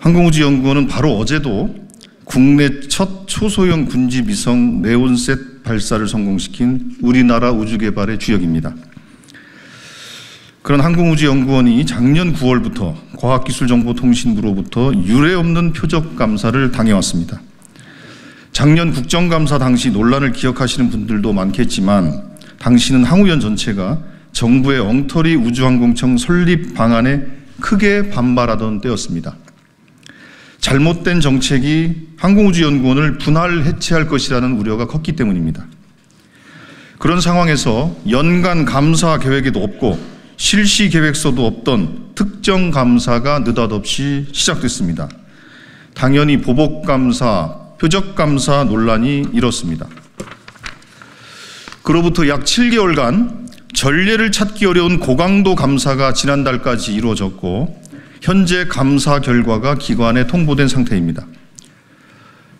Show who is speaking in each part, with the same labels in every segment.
Speaker 1: 항공우주연구원은 바로 어제도 국내 첫 초소형 군지 위성 네온셋 발사를 성공시킨 우리나라 우주개발의 주역입니다. 그런 항공우주연구원이 작년 9월부터 과학기술정보통신부로부터 유례 없는 표적 감사를 당해왔습니다. 작년 국정감사 당시 논란을 기억하시는 분들도 많겠지만 당시는 항우연 전체가 정부의 엉터리 우주항공청 설립 방안에 크게 반발하던 때였습니다. 잘못된 정책이 항공우주연구원을 분할 해체할 것이라는 우려가 컸기 때문입니다. 그런 상황에서 연간 감사 계획에도 없고 실시 계획서도 없던 특정 감사가 느닷없이 시작됐습니다. 당연히 보복 감사, 표적 감사 논란이 일었습니다. 그로부터 약 7개월간 전례를 찾기 어려운 고강도 감사가 지난달까지 이루어졌고 현재 감사 결과가 기관에 통보된 상태입니다.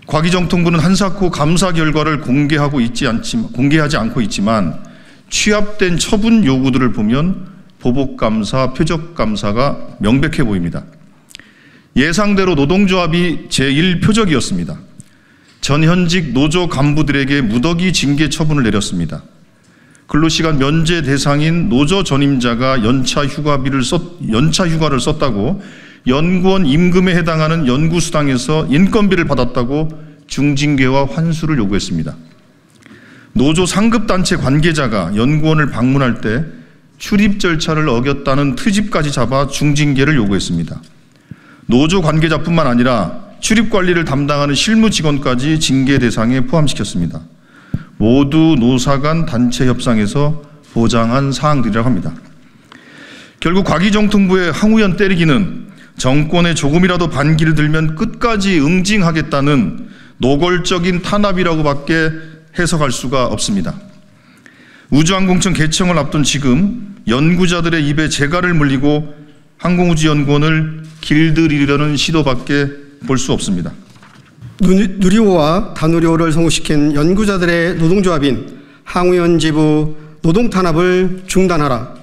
Speaker 1: 과기정통부는 한사코 감사 결과를 공개하고 있지 않지만 공개하지 않고 있지만 취합된 처분 요구들을 보면 보복 감사, 표적 감사가 명백해 보입니다. 예상대로 노동조합이 제1표적이었습니다. 전현직 노조 간부들에게 무더기 징계 처분을 내렸습니다. 근로시간 면제 대상인 노조 전임자가 연차 휴가비를 썼, 연차 휴가를 썼다고 연구원 임금에 해당하는 연구수당에서 인건비를 받았다고 중징계와 환수를 요구했습니다. 노조 상급단체 관계자가 연구원을 방문할 때 출입 절차를 어겼다는 트집까지 잡아 중징계를 요구했습니다. 노조 관계자뿐만 아니라 출입 관리를 담당하는 실무 직원까지 징계 대상에 포함시켰습니다. 모두 노사 간 단체 협상에서 보장한 사항들이라고 합니다. 결국 과기정통부의 항우연 때리기는 정권에 조금이라도 반기를 들면 끝까지 응징하겠다는 노골적인 탄압이라고밖에 해석할 수가 없습니다. 우주항공청 개청을 앞둔 지금 연구자들의 입에 재갈을 물리고 항공우주연구원을 길들이려는 시도밖에 볼 수 없습니다.
Speaker 2: 누리호와 다누리호를 성공시킨 연구자들의 노동조합인 항우연지부 노동탄압을 중단하라.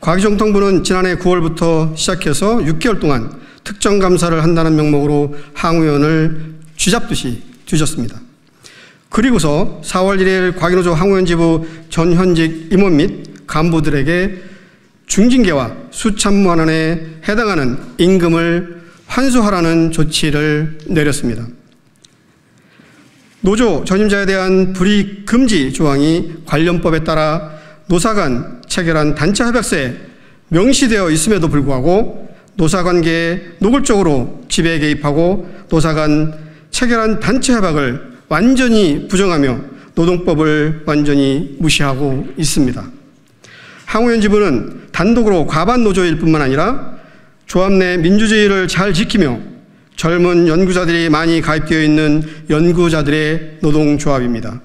Speaker 2: 과기정통부는 지난해 9월부터 시작해서 6개월 동안 특정 감사를 한다는 명목으로 항우연을 쥐잡듯이 뒤졌습니다. 그리고서 4월 1일 과기노조 항우연지부 전현직 임원 및 간부들에게 중징계와 수천만 원에 해당하는 임금을 환수하라는 조치를 내렸습니다. 노조 전임자에 대한 불이익 금지 조항이 관련법에 따라 노사 간 체결한 단체 협약서에 명시되어 있음에도 불구하고 노사 관계에 노골적으로 지배 개입하고 노사 간 체결한 단체 협약을 완전히 부정하며 노동법을 완전히 무시하고 있습니다. 항우연 지부는 단독으로 과반 노조일 뿐만 아니라 조합 내 민주주의를 잘 지키며 젊은 연구자들이 많이 가입되어 있는 연구자들의 노동조합입니다.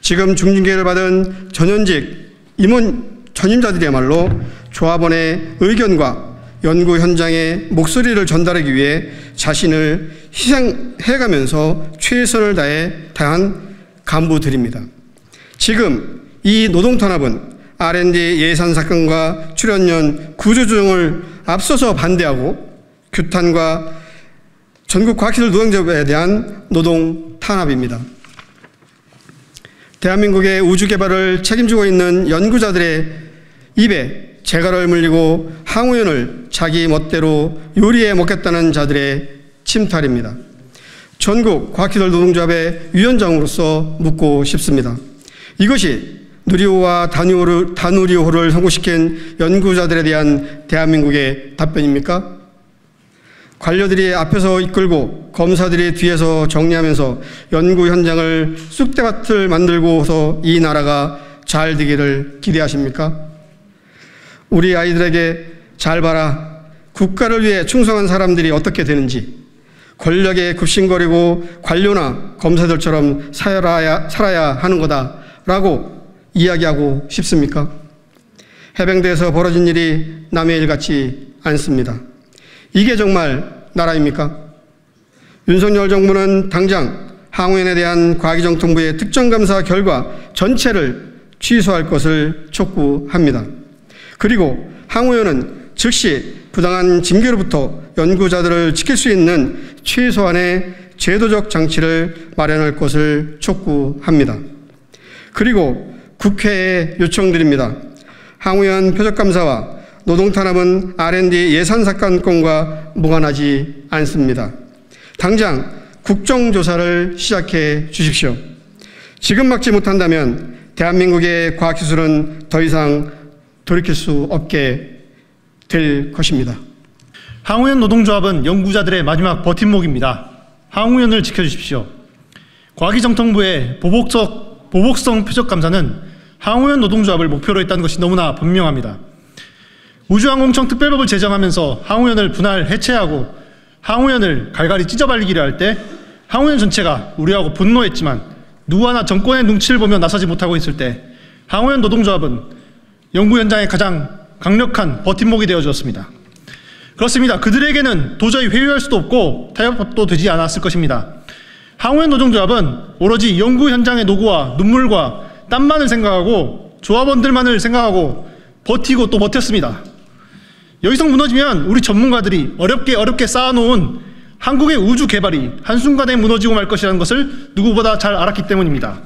Speaker 2: 지금 중징계를 받은 전현직 임원 전임자들이야말로 조합원의 의견과 연구 현장의 목소리를 전달하기 위해 자신을 희생해가면서 최선을 다해 다한 간부들입니다. 지금 이 노동 탄압은 R&D 예산 사건과 출연연 구조조정을 앞서서 반대하고 규탄과 전국 과학기술 노동조합에 대한 노동 탄압입니다. 대한민국의 우주 개발을 책임지고 있는 연구자들의 입에 재갈을 물리고 항우연을 자기 멋대로 요리해 먹겠다는 자들의 침탈입니다. 전국 과학기술 노동조합의 위원장으로서 묻고 싶습니다. 이것이 누리호와 다누리호를 성공시킨 연구자들에 대한 대한민국의 답변입니까? 관료들이 앞에서 이끌고 검사들이 뒤에서 정리하면서 연구 현장을 쑥대밭을 만들고서 이 나라가 잘 되기를 기대하십니까? 우리 아이들에게 잘 봐라. 국가를 위해 충성한 사람들이 어떻게 되는지, 권력에 급신거리고 관료나 검사들처럼 살아야, 살아야 하는 거다라고 이야기하고 싶습니까? 해병대에서 벌어진 일이 남의 일 같지 않습니다. 이게 정말 나라입니까? 윤석열 정부는 당장 항우연에 대한 과기정통부의 특정감사 결과 전체를 취소할 것을 촉구합니다. 그리고 항우연은 즉시 부당한 징계로부터 연구자들을 지킬 수 있는 최소한의 제도적 장치를 마련할 것을 촉구합니다. 그리고 국회에 요청드립니다. 항우연 표적감사와 노동 탄압은 R&D 예산 삭감권과 무관하지 않습니다. 당장 국정조사를 시작해 주십시오. 지금 막지 못한다면 대한민국의 과학기술은 더 이상 돌이킬 수 없게 될 것입니다.
Speaker 3: 항우연 노동조합은 연구자들의 마지막 버팀목입니다. 항우연을 지켜주십시오. 과기정통부의 보복적, 보복성 표적 감사는 항우연 노동조합을 목표로 했다는 것이 너무나 분명합니다. 우주항공청 특별법을 제정하면서 항우연을 분할 해체하고 항우연을 갈갈이 찢어발리기를 할 때 항우연 전체가 우려하고 분노했지만 누구 하나 정권의 눈치를 보며 나서지 못하고 있을 때 항우연 노동조합은 연구 현장의 가장 강력한 버팀목이 되어 주었습니다. 그렇습니다. 그들에게는 도저히 회유할 수도 없고 타협도 되지 않았을 것입니다. 항우연 노동조합은 오로지 연구 현장의 노고와 눈물과 땀만을 생각하고 조합원들만을 생각하고 버티고 또 버텼습니다. 여기서 무너지면 우리 전문가들이 어렵게 어렵게 쌓아놓은 한국의 우주 개발이 한순간에 무너지고 말 것이라는 것을 누구보다 잘 알았기 때문입니다.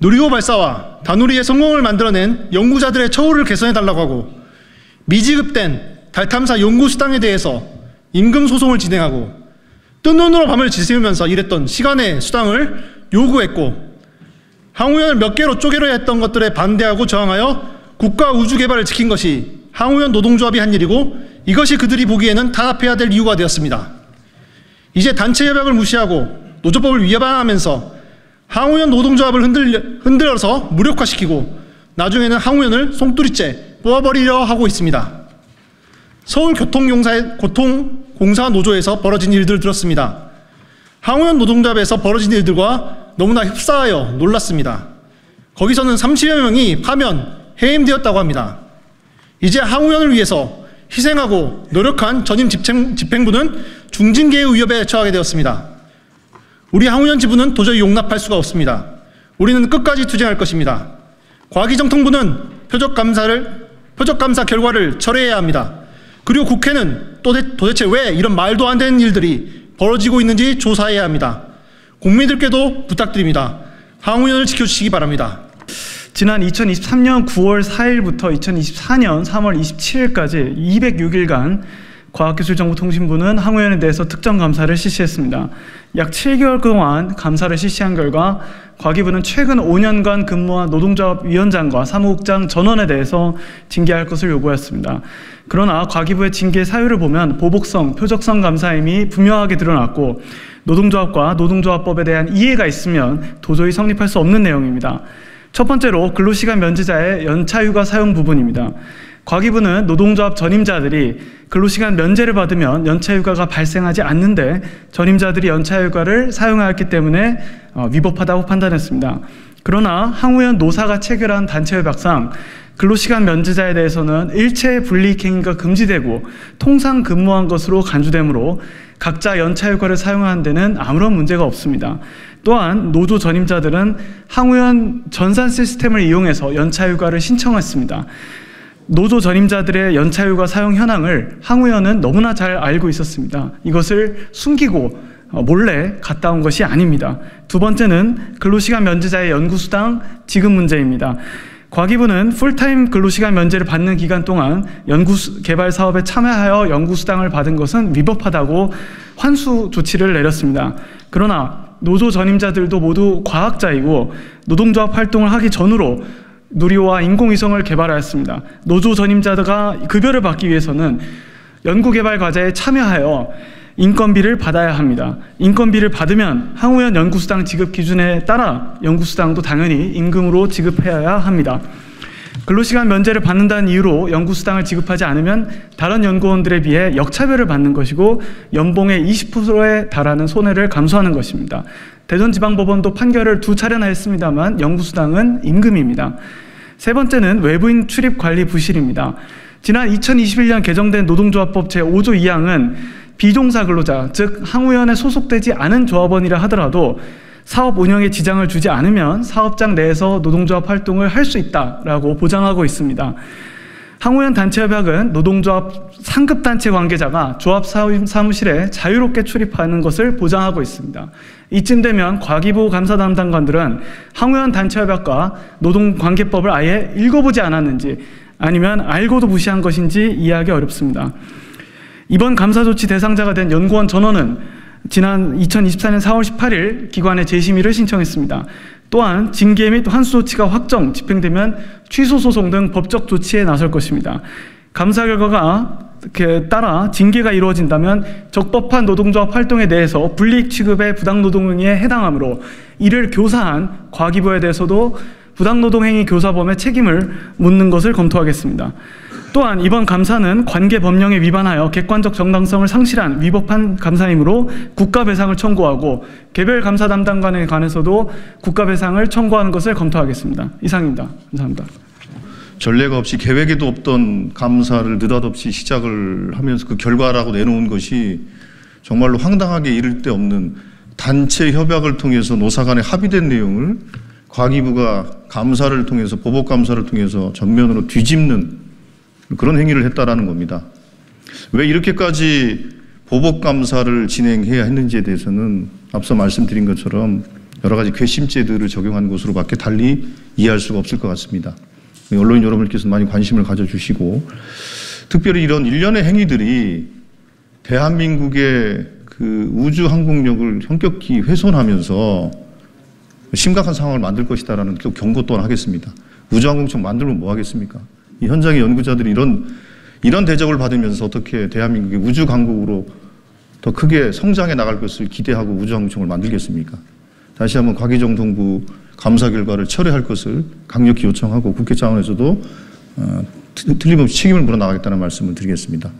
Speaker 3: 누리호 발사와 다누리의 성공을 만들어낸 연구자들의 처우를 개선해달라고 하고 미지급된 달 탐사 연구 수당에 대해서 임금 소송을 진행하고 뜬 눈으로 밤을 지새우면서 일했던 시간의 수당을 요구했고 항우연을 몇 개로 쪼개려 했던 것들에 반대하고 저항하여 국가 우주 개발을 지킨 것이 항우연 노동조합이 한 일이고 이것이 그들이 보기에는 탄압해야 될 이유가 되었습니다. 이제 단체 협약을 무시하고 노조법을 위반하면서 항우연 노동조합을 흔들, 흔들어서 무력화시키고 나중에는 항우연을 송두리째 뽑아버리려 하고 있습니다. 서울교통공사 고통공사 노조에서 벌어진 일들 들었습니다. 항우연 노동조합에서 벌어진 일들과 너무나 흡사하여 놀랐습니다. 거기서는 30여 명이 파면 해임되었다고 합니다. 이제 항우연을 위해서 희생하고 노력한 전임 집행, 집행부는 중징계의 위협에 처하게 되었습니다. 우리 항우연 지부는 도저히 용납할 수가 없습니다. 우리는 끝까지 투쟁할 것입니다. 과기정통부는 표적 감사를 표적 감사 결과를 철회해야 합니다. 그리고 국회는 또 도대체 왜 이런 말도 안 되는 일들이 벌어지고 있는지 조사해야 합니다. 국민들께도 부탁드립니다. 항우연을 지켜주시기 바랍니다.
Speaker 4: 지난 2023년 9월 4일부터 2024년 3월 27일까지 206일간 과학기술정보통신부는 항우연에 대해서 특정 감사를 실시했습니다. 약 7개월 동안 감사를 실시한 결과 과기부는 최근 5년간 근무한 노동조합 위원장과 사무국장 전원에 대해서 징계할 것을 요구했습니다. 그러나 과기부의 징계 사유를 보면 보복성, 표적성 감사임이 분명하게 드러났고 노동조합과 노동조합법에 대한 이해가 있으면 도저히 성립할 수 없는 내용입니다. 첫 번째로 근로시간 면제자의 연차휴가 사용 부분입니다. 과기부는 노동조합 전임자들이 근로시간 면제를 받으면 연차휴가가 발생하지 않는데 전임자들이 연차휴가를 사용하였기 때문에 어, 위법하다고 판단했습니다. 그러나 항우연 노사가 체결한 단체협약상 근로시간 면제자에 대해서는 일체 불이익행위가 금지되고 통상 근무한 것으로 간주되므로 각자 연차휴가를 사용하는 데는 아무런 문제가 없습니다. 또한 노조 전임자들은 항우연 전산 시스템을 이용해서 연차휴가를 신청했습니다. 노조 전임자들의 연차휴가 사용 현황을 항우연은 너무나 잘 알고 있었습니다. 이것을 숨기고 어, 몰래 갔다 온 것이 아닙니다. 두 번째는 근로시간 면제자의 연구수당 지급 문제입니다. 과기부는 풀타임 근로시간 면제를 받는 기간 동안 연구 개발 사업에 참여하여 연구수당을 받은 것은 위법하다고 환수 조치를 내렸습니다. 그러나 노조 전임자들도 모두 과학자이고 노동조합 활동을 하기 전으로 누리호와 인공위성을 개발하였습니다. 노조 전임자가 급여를 받기 위해서는 연구개발 과제에 참여하여 인건비를 받아야 합니다. 인건비를 받으면 항우연 연구수당 지급 기준에 따라 연구수당도 당연히 임금으로 지급해야 합니다. 근로시간 면제를 받는다는 이유로 연구수당을 지급하지 않으면 다른 연구원들에 비해 역차별을 받는 것이고 연봉의 20%에 달하는 손해를 감수하는 것입니다. 대전지방법원도 판결을 두 차례나 했습니다만 연구수당은 임금입니다. 세 번째는 외부인 출입 관리 부실입니다. 지난 2021년 개정된 노동조합법 제5조 2항은 비종사 근로자, 즉 항우연에 소속되지 않은 조합원이라 하더라도 사업 운영에 지장을 주지 않으면 사업장 내에서 노동조합 활동을 할 수 있다라고 보장하고 있습니다. 항우연 단체협약은 노동조합 상급 단체 관계자가 조합 사무- 사무실에 자유롭게 출입하는 것을 보장하고 있습니다. 이쯤 되면 과기부 감사 담당관들은 항우연 단체협약과 노동관계법을 아예 읽어보지 않았는지 아니면 알고도 무시한 것인지 이해하기 어렵습니다. 이번 감사 조치 대상자가 된 연구원 전원은 지난 2024년 4월 18일 기관에 재심의를 신청했습니다. 또한 징계 및 환수 조치가 확정, 집행되면 취소 소송 등 법적 조치에 나설 것입니다. 감사 결과가 그 따라 징계가 이루어진다면 적법한 노동조합 활동에 대해서 불이익 취급의 부당노동행위에 해당하므로 이를 교사한 과기부에 대해서도 부당노동행위 교사범의 책임을 묻는 것을 검토하겠습니다. 또한 이번 감사는 관계 법령에 위반하여 객관적 정당성을 상실한 위법한 감사이므로 국가 배상을 청구하고 개별 감사 담당관에 관해서도 국가 배상을 청구하는 것을 검토하겠습니다. 이상입니다. 감사합니다.
Speaker 1: 전례가 없이 계획에도 없던 감사를 느닷없이 시작을 하면서 그 결과라고 내놓은 것이 정말로 황당하게 이를 데 없는 단체 협약을 통해서 노사 간에 합의된 내용을 과기부가 감사를 통해서 보복 감사를 통해서 전면으로 뒤집는 그런 행위를 했다라는 겁니다. 왜 이렇게까지 보복 감사를 진행해야 했는지에 대해서는 앞서 말씀드린 것처럼 여러 가지 괘씸죄들을 적용한 것으로밖에 달리 이해할 수가 없을 것 같습니다. 언론인 여러분께서 많이 관심을 가져주시고 특별히 이런 일련의 행위들이 대한민국의 그 우주 항공력을 현격히 훼손하면서 심각한 상황을 만들 것이다라는 또 경고 또한 하겠습니다. 우주항공청 만들면 뭐 하겠습니까? 이 현장의 연구자들이 이런 이런 대접을 받으면서 어떻게 대한민국의 우주 강국으로 더 크게 성장해 나갈 것을 기대하고 우주항공청을 만들겠습니까? 다시 한번 과기정통부 감사 결과를 철회할 것을 강력히 요청하고 국회 차원에서도 어, 틀- 틀림없이 책임을 물어 나가겠다는 말씀을 드리겠습니다.